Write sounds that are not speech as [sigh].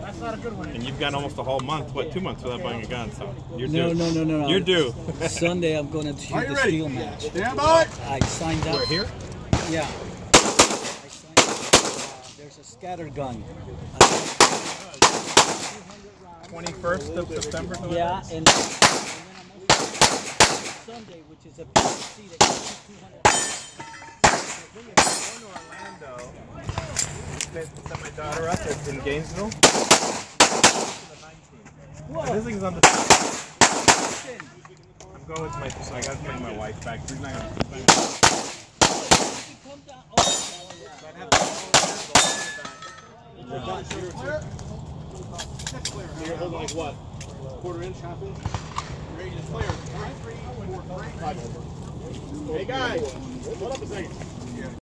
That's not a good one. And you've got almost a whole month, what, two months without buying a gun, so you're No, due. no, no, no, no. You're due. [laughs] Sunday, I'm going to shoot Are you the ready? steel match. Stand by. I signed up. We're here? Yeah. I signed up. Uh, there's a scatter gun. Uh, 21st of September? something yeah, and, and then I'm also Sunday, which is a PCC that Sent my daughter up it's in Gainesville. And this thing's on the. I'm going with my. So I got to bring my wife back. She's not gonna- she's not gonna- Come down. You're holding like what? Quarter inch, half inch? Ready to clear. Three, three, four, three, five. Hey guys, hold up a second.